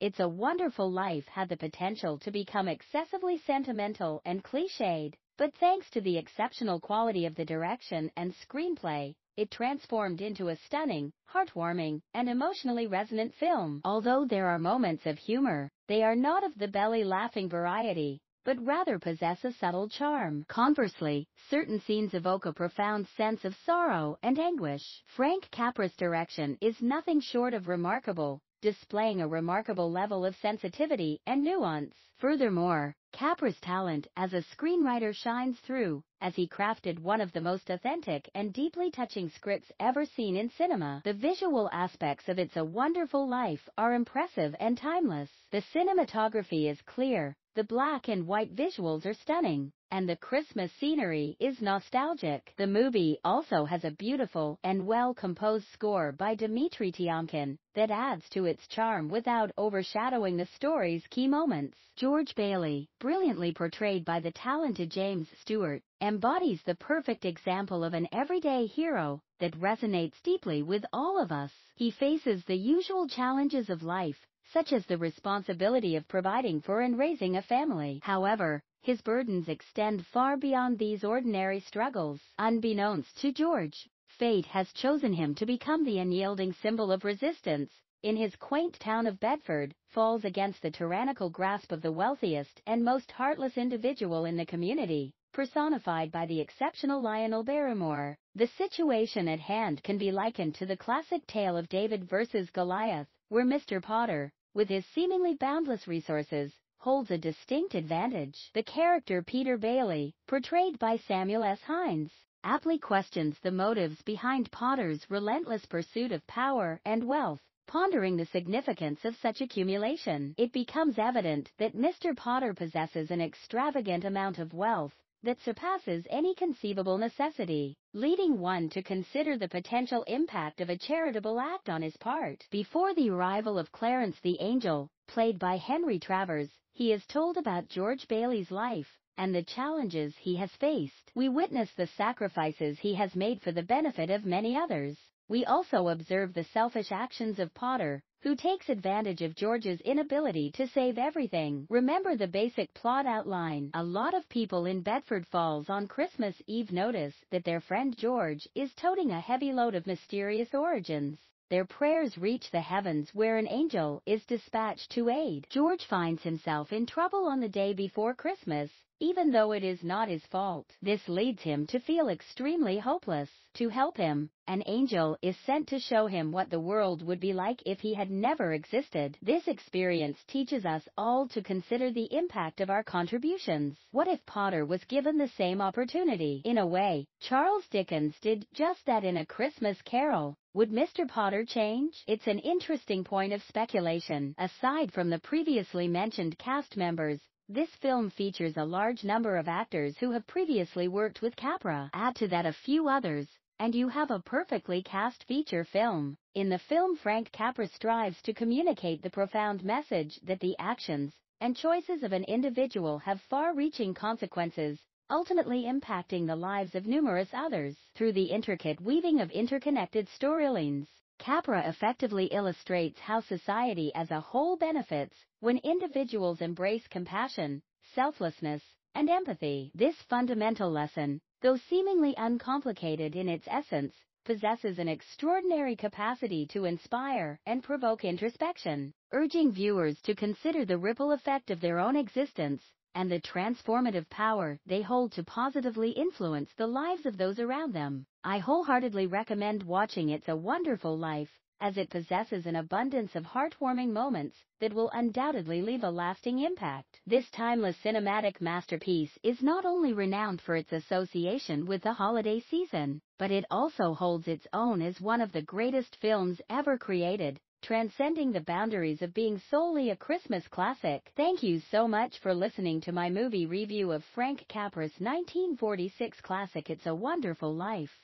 It's a Wonderful Life had the potential to become excessively sentimental and cliched, but thanks to the exceptional quality of the direction and screenplay, it transformed into a stunning, heartwarming, and emotionally resonant film. Although there are moments of humor, they are not of the belly laughing variety, but rather possess a subtle charm. Conversely, certain scenes evoke a profound sense of sorrow and anguish. Frank Capra's direction is nothing short of remarkable, displaying a remarkable level of sensitivity and nuance. Furthermore, Capra's talent as a screenwriter shines through, as he crafted one of the most authentic and deeply touching scripts ever seen in cinema. The visual aspects of It's a Wonderful Life are impressive and timeless. The cinematography is clear, the black and white visuals are stunning, and the Christmas scenery is nostalgic. The movie also has a beautiful and well-composed score by Dmitri Tiomkin that adds to its charm without overshadowing the story's key moments. George Bailey, brilliantly portrayed by the talented James Stewart, embodies the perfect example of an everyday hero that resonates deeply with all of us. He faces the usual challenges of life, such as the responsibility of providing for and raising a family. However, his burdens extend far beyond these ordinary struggles. Unbeknownst to George, fate has chosen him to become the unyielding symbol of resistance in his quaint town of Bedford Falls against the tyrannical grasp of the wealthiest and most heartless individual in the community, personified by the exceptional Lionel Barrymore. The situation at hand can be likened to the classic tale of David versus Goliath, where Mr. Potter, with his seemingly boundless resources, holds a distinct advantage. The character Peter Bailey, portrayed by Samuel S. Hinds, aptly questions the motives behind Potter's relentless pursuit of power and wealth. Pondering the significance of such accumulation, it becomes evident that Mr. Potter possesses an extravagant amount of wealth that surpasses any conceivable necessity, leading one to consider the potential impact of a charitable act on his part. Before the arrival of Clarence the Angel, played by Henry Travers, he is told about George Bailey's life and the challenges he has faced. We witness the sacrifices he has made for the benefit of many others. We also observe the selfish actions of Potter, who takes advantage of George's inability to save everything. Remember the basic plot outline. A lot of people in Bedford Falls on Christmas Eve notice that their friend George is toting a heavy load of mysterious origins. Their prayers reach the heavens where an angel is dispatched to aid. George finds himself in trouble on the day before Christmas, even though it is not his fault. This leads him to feel extremely hopeless. To help him, an angel is sent to show him what the world would be like if he had never existed. This experience teaches us all to consider the impact of our contributions. What if Potter was given the same opportunity? In a way, Charles Dickens did just that in A Christmas Carol. Would Mr. Potter change? It's an interesting point of speculation. Aside from the previously mentioned cast members, this film features a large number of actors who have previously worked with Capra. Add to that a few others, and you have a perfectly cast feature film. In the film Frank Capra strives to communicate the profound message that the actions and choices of an individual have far-reaching consequences, ultimately impacting the lives of numerous others. Through the intricate weaving of interconnected storylines, Capra effectively illustrates how society as a whole benefits when individuals embrace compassion, selflessness, and empathy. This fundamental lesson, though seemingly uncomplicated in its essence, possesses an extraordinary capacity to inspire and provoke introspection, urging viewers to consider the ripple effect of their own existence and the transformative power they hold to positively influence the lives of those around them. I wholeheartedly recommend watching It's a Wonderful Life, as it possesses an abundance of heartwarming moments that will undoubtedly leave a lasting impact. This timeless cinematic masterpiece is not only renowned for its association with the holiday season, but it also holds its own as one of the greatest films ever created, transcending the boundaries of being solely a Christmas classic. Thank you so much for listening to my movie review of Frank Capra's 1946 classic It's a Wonderful Life.